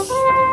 Oh.